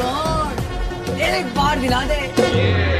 God एक बार दिला दे yeah.